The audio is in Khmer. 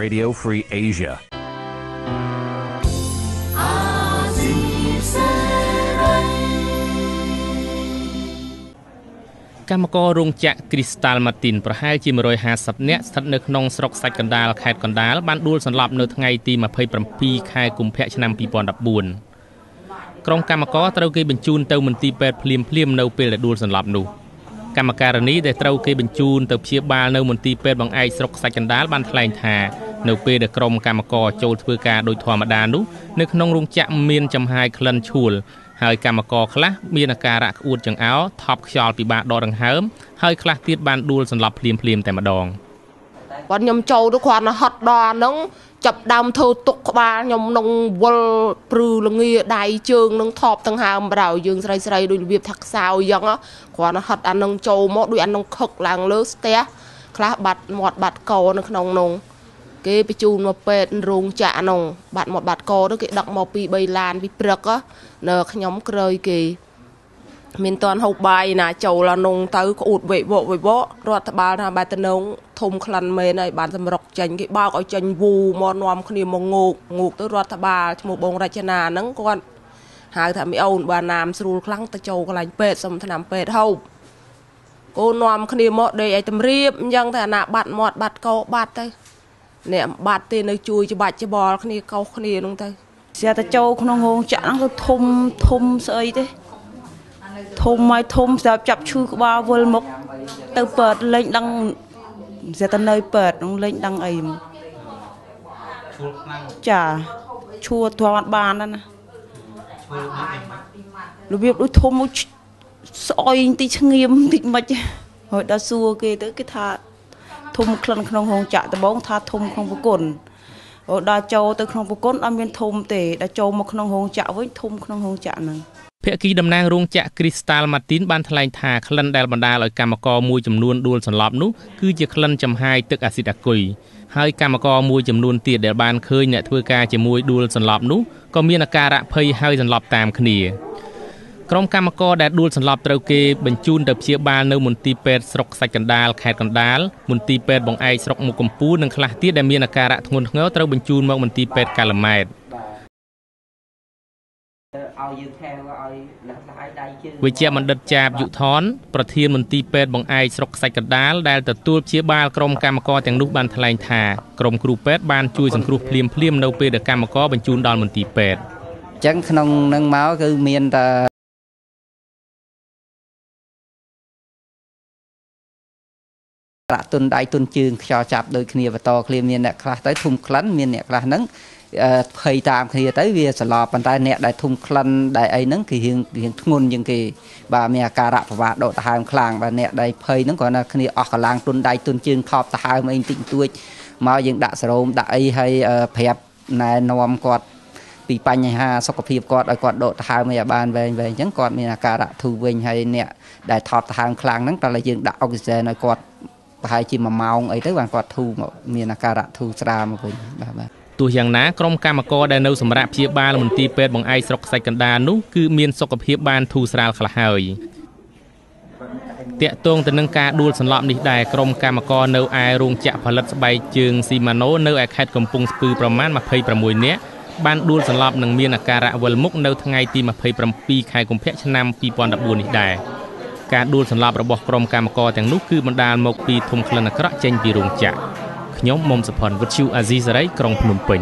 Radio Free Asia. កម្មកររោងចក្រ Crystal Martin ប្រហែលជា150នាក់ស្ថិតនៅក្នុងស្រុកសាច់កណ្ដាលខេត្តកណ្ដាលបានដួលសន្លប់នៅថ្ងៃទី27ខែកុម្ភៈឆ្នាំ2014ក្រុមកម្មករត្រូវគេបញ្ជូនទៅមន្ទីរពេទ្យភ្លាមភ្លាមនៅពេលដែលដួលសន្លប់នោះ កម្មការនីដែលត្រូវគេបញ្ជូនទៅព្យាបាលនៅមន្ទីរពេទ្យបង្អែកស្រុកសាច់កណ្ដាលបានថ្លែងថានៅពេលដែលក្រុមកម្មករចូលធ្វើការដោយធម្មតានោះនៅក្នុងរោងចក្រមានចំហាយក្លិនឆួលហើយកម្មករខ្លះមានអាការៈក្អួតចង្អោរថប់ខ្យល់ពិបាកដកដង្ហើមហើយខ្លះទៀតបានដួលសន្លប់ភ្លាមភ្លាមតែម្ដងគាត់ខ្ញុំចូលទៅគ្រាន់តែហត់ដល់ហ្នឹង ចាប់ដើមធ្វើទុកក្បាលខ្ញុំនឹងវល់ព្រឺលងាដៃជើងនឹងថប់ទាំងហើមបដៅយើងស្រីស្រីដូចរបៀបថាខ្សោយអញ្ចឹងគ្រាន់តែហត់អានឹងចូលមកដូចអានឹងខឹកឡើងលើស្ទះខ្លះបាត់មាត់បាត់កនៅក្នុងនោះគេបញ្ជូនមកពេទ្យរោងចក្រនោះបាត់មកបាត់កទៅគេដឹកមកពី3ឡានពីព្រឹកនៅខ្ញុំក្រោយគេ មានតន់ហូបបាយណាចូលអានុងទៅក្អួតវេវកវេវករដ្ឋបាលថាបែតនងធំក្លិនមែនហើយបានសម្រុកចេញគេបោកឲ្យចេញវូមកនាំគ្នាមកងោកងោកទៅរដ្ឋបាលឈ្មោះបងរចនាហ្នឹងគាត់ហៅថាមីអូនបានណាមស្រួលខ្លាំងទៅចូលកន្លែងពេទ្យសុំថ្នាំពេទ្យហូបកូននាំគ្នាមកដេកឲ្យតម្រៀបអញ្ចឹងតែអាណាបាត់មាត់បាត់កោបាត់ទៅអ្នកបាត់ទេនៅជួយច្បាច់ច្បល់គ្នាកោសគ្នានោះទៅស្អាតចូលក្នុងរោងចក្រហ្នឹងទៅធំធំស្អីទេ ធំហើយធំស្រាប់ចាប់ឈឺក្បាលវិលមុខទៅពើតលេងដឹងស្រាប់តែនៅពើតនោះលេងដឹងអីឈួលខ្លាំងចាឈួលធំអត់បានណាឈួលរបៀបដូចធំមួយស្អុយបន្តិចឆ្ងៀមបន្តិចមិនហើយដល់សួរគេទៅគេថាធំក្លិនក្នុងរោងចក្រដំបងថាធំក្នុងប្រគុណអូដល់ចូលទៅក្នុងប្រគុណអត់មានធំទេដល់ចូលមកក្នុងរោងចក្រវិញធំក្នុងរោងចក្រហ្នឹង ភក្តីតំណាងរោងចក្រ Crystal Martin បានថ្លែងថាក្លិនដែលបណ្ដាលឲ្យកម្មករមួយចំនួនដួលសន្លប់នោះគឺជាក្លិនចំហាយទឹកអាស៊ីតអាគុយហើយកម្មករមួយចំនួនទៀតដែលបានឃើញអ្នកធ្វើការជាមួយដួលសន្លប់នោះក៏មានអាការៈភ័យហើយសន្លប់តាមគ្នាក្រុមកម្មករដែលដួលសន្លប់ត្រូវគេបញ្ជូនទៅព្យាបាលនៅមន្ទីរពេទ្យស្រុកសាច់កណ្ដាលខេត្តកណ្ដាលមន្ទីរពេទ្យបង្អែកស្រុកមុខកំពូលនិងខ្លះទៀតដែលមានអាការៈធ្ងន់ធ្ងរត្រូវបញ្ជូនមកមន្ទីរពេទ្យកាឡាម៉ែត ឲ្យយើងថែមឲ្យលះលះដៃជើងវិជ្ជបណ្ឌិតចាបយុធនប្រធានមន្ទីរពេទ្យបង្អែកស្រុកខ្សាច់កណ្ដាលដែលទទួលព្យាបាលក្រុមកម្មករទាំងនោះបានថ្លែងថាក្រុមគ្រូពេទ្យបានជួយសង្គ្រោះភ្លាមភ្លាមនៅពេលដែលកម្មករបញ្ជូនដល់មន្ទីរពេទ្យអញ្ចឹងក្នុងនឹងមកគឺមានតែប្រាក់ទុនដៃទុនជើងខ្យល់ចាប់ដូចគ្នាបន្តគ្នាមានអ្នកខ្លះទៅធុំក្លិនមានអ្នកខ្លះហ្នឹង ភ័យតាមគ្នាទៅវាសន្លប់ប៉ុន្តែអ្នកដែលធុំក្លិនដែលអីហ្នឹងគឺរៀងរៀងធ្ងន់ជាងគេបាទមានអាការៈប្រវាសដកដង្ហើមខ្លាំងបាទអ្នកដែលភ័យហ្នឹងគ្រាន់តែគ្នាអស់កម្លាំងទុនដៃទុនជើងខប់ដង្ហើមអីតិចតួចមកយើងដាក់សរោមដាក់អីហើយប្រាប់ណែនាំគាត់ពីបញ្ហាសុខភាពគាត់ឲ្យគាត់ដកដង្ហើមឲ្យបានវែងវែងអញ្ចឹងគាត់មានអាការៈធូរវិញហើយអ្នកដែលថប់ដង្ហើមខ្លាំងហ្នឹងតើយើងដាក់អុកស៊ីហ្សែនឲ្យគាត់ប្រហែលជា1ម៉ោងអីទៅបានគាត់ធូរមកមានអាការៈធូរស្រាលមកវិញបាទបាទ ទោះយ៉ាងណាក្រុមកម្មករដែលនៅសម្រាប់ព្យាបាលមន្ទីរពេទ្យបង្អែកស្រុកខ្សាច់កណ្ដាលនោះគឺមានសុខភាពបានធូរស្រាលខ្លះហើយតាក់ទងទៅនឹងការដួលសន្លប់នេះដែរក្រុមកម្មករនៅឯរោងចក្រផលិតស្បែកជើងស៊ីម៉ាណូនៅឯខេត្តកំពង់ស្ពឺប្រមាណ26នាក់បានដួលសន្លប់និងមានអាការៈវិលមុខនៅថ្ងៃទី27ខែកុម្ភៈឆ្នាំ2014នេះដែរការដួលសន្លប់របស់ក្រុមកម្មករទាំងនោះគឺបណ្ដាលមកពីធំក្លិនអាក្រក់ចេញពីរោងចក្រ ខ្ញុំមុំសុផុនវិទ្យុអាស៊ីសេរីក្រុងភ្នំពេញ